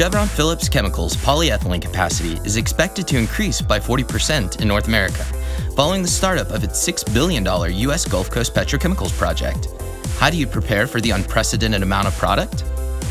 Chevron Phillips Chemical's polyethylene capacity is expected to increase by 40% in North America, following the startup of its $6 billion U.S. Gulf Coast Petrochemicals project. How do you prepare for the unprecedented amount of product?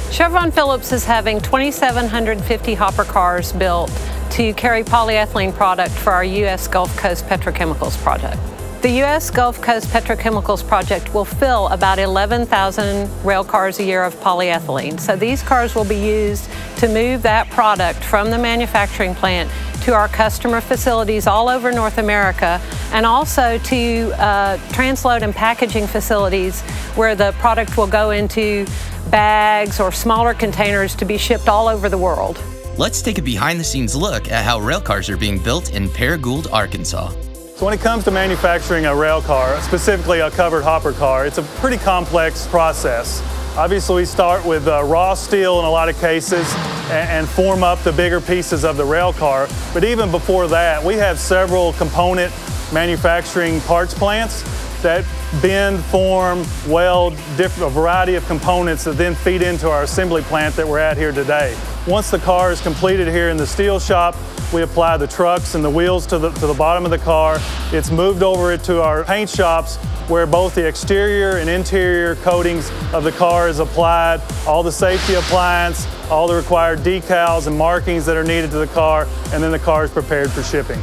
Chevron Phillips is having 2,750 hopper cars built to carry polyethylene product for our U.S. Gulf Coast Petrochemicals project. The U.S. Gulf Coast Petrochemicals project will fill about 11,000 rail cars a year of polyethylene. So these cars will be used to move that product from the manufacturing plant to our customer facilities all over North America and also to uh, transload and packaging facilities where the product will go into bags or smaller containers to be shipped all over the world. Let's take a behind the scenes look at how rail cars are being built in Paragould, Arkansas. So when it comes to manufacturing a rail car, specifically a covered hopper car, it's a pretty complex process. Obviously, we start with uh, raw steel in a lot of cases and, and, form up the bigger pieces of the rail car. But even before that, we have several component manufacturing parts plants that bend, form, weld a variety of components that then feed into our assembly plant that we're at here today. Once the car is completed here in the steel shop, we apply the trucks and the wheels to the, to the bottom of the car. It's moved over to our paint shops where both the exterior and interior coatings of the car is applied, all the safety appliance, all the required decals and markings that are needed to the car, and then the car is prepared for shipping.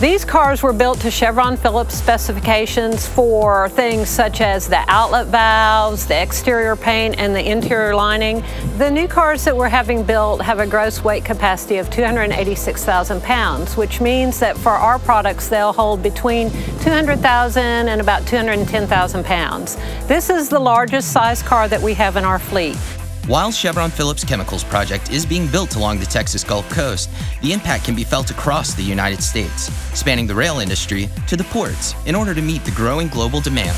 These cars were built to Chevron Phillips specifications for things such as the outlet valves, the exterior paint, and the interior lining. The new cars that we're having built have a gross weight capacity of 286,000 pounds, which means that for our products, they'll hold between 200,000 and about 210,000 pounds. This is the largest size car that we have in our fleet. While Chevron Phillips Chemicals project is being built along the Texas Gulf Coast, the impact can be felt across the United States, spanning the rail industry to the ports in order to meet the growing global demand.